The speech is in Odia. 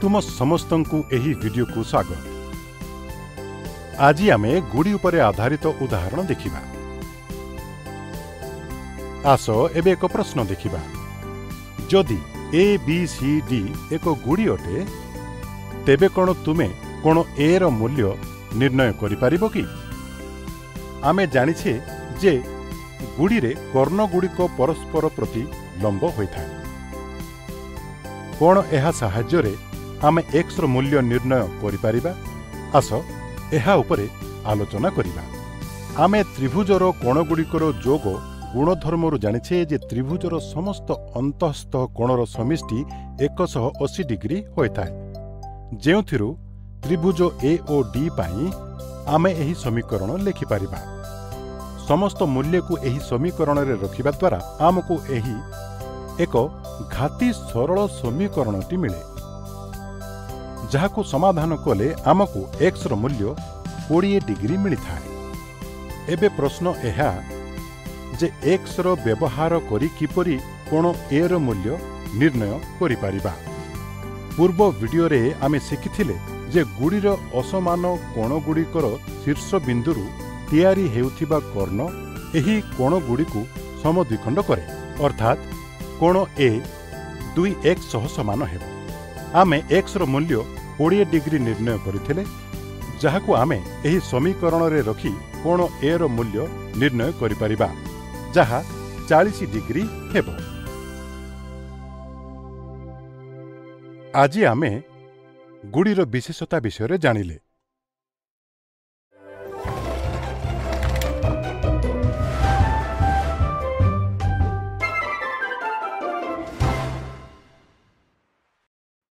ତୁମ ସମସ୍ତଙ୍କୁ ଏହି ଭିଡିଓକୁ ସ୍ୱାଗତ। ଆଜି ଆମେ ଗୁଡ଼ି ଉପରେ ଆଧାରିତ ଉଦାହରଣ ଦେଖିବା। ଆସ ଏବେ ଏକ ପ୍ରଶ୍ନ ଦେଖିବା। ଯଦି ଏ ବି ସି ଡି ଏକ ଗୁଡ଼ି ଅଟେ ତେବେ କ'ଣ ତୁମେ କ'ଣ ଏ ର ମୂଲ୍ୟ ନିର୍ଣ୍ଣୟ କରିପାରିବ କି? ଆମେ ଜାଣିଛେ ଯେ ଗୁଡ଼ିରେ କର୍ଣ୍ଣଗୁଡ଼ିକ ପରସ୍ପର ପ୍ରତି ଲମ୍ବ ହୋଇଥାଏ। କ'ଣ ଏହା ସାହାଯ୍ୟରେ ଆମେ ଏକ୍ସର ମୂଲ୍ୟ ନିର୍ଣ୍ଣୟ କରିପାରିବା। ଆସ ଏହା ଉପରେ ଆଲୋଚନା କରିବା। ଆମେ ତ୍ରିଭୁଜର କୋଣଗୁଡ଼ିକର ଯୋଗ ଗୁଣଧର୍ମରୁ ଜାଣିଛେ ଯେ ତ୍ରିଭୁଜର ସମସ୍ତ ଅନ୍ତଃସ୍ଥ କୋଣର ସମିଷ୍ଟି ଏକଶହ ଅଶୀ ଡିଗ୍ରୀ ହୋଇଥାଏ। ଯେଉଁଥିରୁ ତ୍ରିଭୁଜ ଏ ଓ ଡି ପାଇଁ ଆମେ ଏହି ସମୀକରଣ ଲେଖିପାରିବା। ସମସ୍ତ ମୂଲ୍ୟକୁ ଏହି ସମୀକରଣରେ ରଖିବା ଦ୍ୱାରା ଆମକୁ ଏହି ଏକ ଘାତି ସରଳ ସମୀକରଣଟି ମିଳେ। ଯାହାକୁ ସମାଧାନ କଲେ ଆମକୁ ଏକ୍ସର ମୂଲ୍ୟ କୋଡ଼ିଏ ଡିଗ୍ରୀ ମିଳିଥାଏ। ଏବେ ପ୍ରଶ୍ନ ଏହା ଯେ ଏକ୍ସର ବ୍ୟବହାର କରି କିପରି କୋଣ ଏର ମୂଲ୍ୟ ନିର୍ଣ୍ଣୟ କରିପାରିବା। ପୂର୍ବ ଭିଡିଓରେ ଆମେ ଶିଖିଥିଲେ ଯେ ଗୁଡ଼ିର ଅସମାନ କୋଣଗୁଡ଼ିକର ଶୀର୍ଷ ବିନ୍ଦୁରୁ ତିଆରି ହେଉଥିବା କର୍ଣ୍ଣ ଏହି କୋଣଗୁଡ଼ିକୁ ସମଦ୍ୱିଖଣ୍ଡ କରେ। ଅର୍ଥାତ୍ କୋଣ ଏ ଦୁଇ ଏକ୍ସ ସହ ସମାନ ହେବ। ଆମେ ଏକ୍ସର ମୂଲ୍ୟ କୋଡ଼ିଏ ଡିଗ୍ରୀ ନିର୍ଣ୍ଣୟ କରିଥିଲେ ଯାହାକୁ ଆମେ ଏହି ସମୀକରଣରେ ରଖି କୋଣ ଏର ମୂଲ୍ୟ ନିର୍ଣ୍ଣୟ କରିପାରିବା ଯାହା ଚାଳିଶ ଡିଗ୍ରୀ ହେବ। ଆଜି ଆମେ ଗୁଡ଼ିର ବିଶେଷତା ବିଷୟରେ ଜାଣିଲେ।